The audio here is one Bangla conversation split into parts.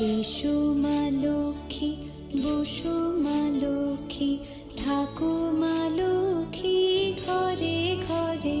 এসো মা লক্ষ্মী বসো লক্ষ্মী থাকো লক্ষ্মী ঘরে ঘরে।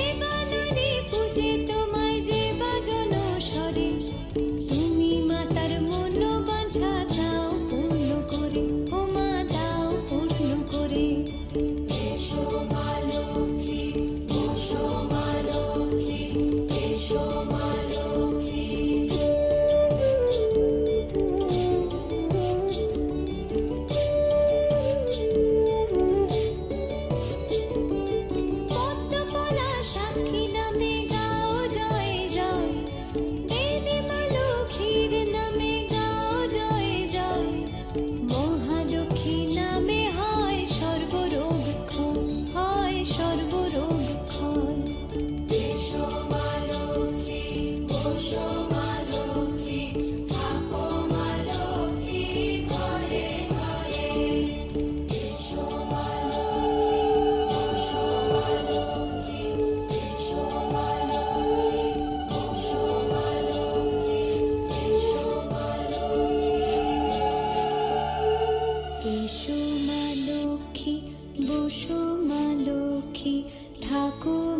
মা লক্ষ্মী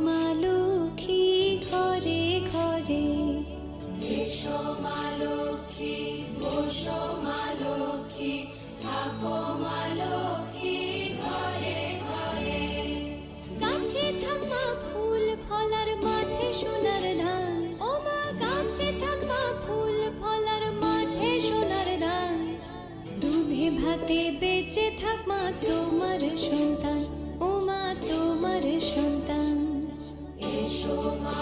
মা লক্ষ্মী ঘরে ঘরে। এসো মা লক্ষ্মী বসো মা লক্ষ্মী থাকো মা লক্ষ্মী ঘরে ঘরে। গাছে থাকা ফুল ফলার মাঠে সোনার ধান। ও মা গাছে থাকা ফুল ফলার মাঠে সোনার ধান। দুধে ভাতে বেঁচে থাক মা তোমার সন্তান। তোমার সন্তান। এসো মা